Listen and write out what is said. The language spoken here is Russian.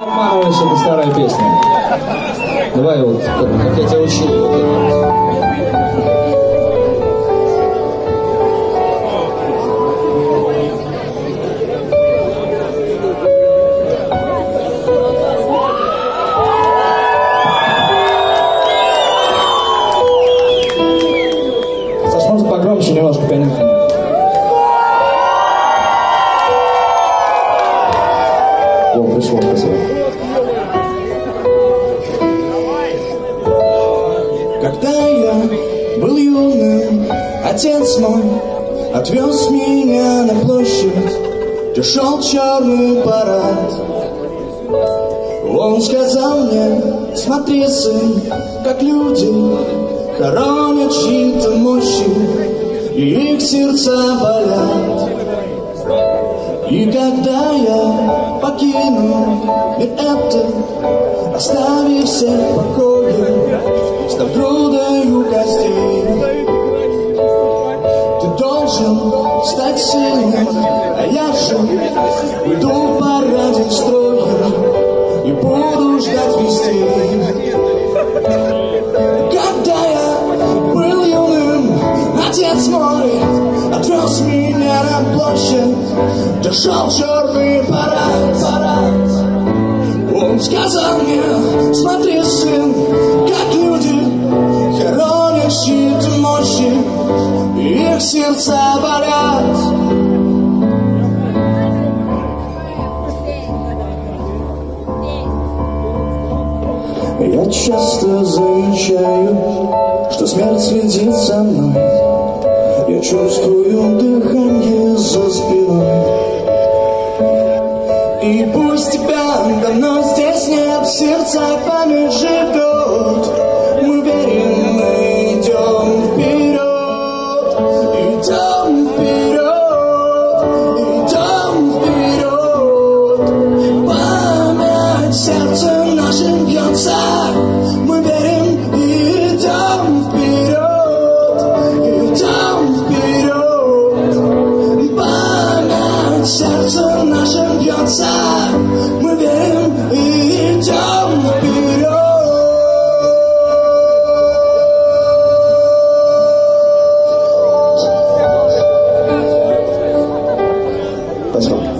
Обманываешь, это старая песня. Давай вот, как я тебя учил. Саш, может погромче немножко пианино? О, пришло, спасибо. Когда я был юным, отец мой отвез меня на площадь, где шел черный парад. Он сказал мне, смотри, сын, как люди хоронят чьи-то мощи, и их сердца болят. И когда я покину мир этот, оставив всех в покое, став грудою костей, ты должен стать сильным, а я же уйду в парадик строя и буду ждать вестей. Когда я был юным, отец мой отвез меня на площадь, где шел черный парад, парад. Он сказал мне, смотри, сын, как люди хоронят чьи-то мощи, их сердца болят. Я часто замечаю, что смерть следит за мной. Чувствую дыхание за спиной. И пусть тебя давно здесь нет, в сердцах память живет. Мы верим, мы идем вперед, идем вперед, идем вперед. Память сердца pasar muy bien y yo inspiro. That's fine.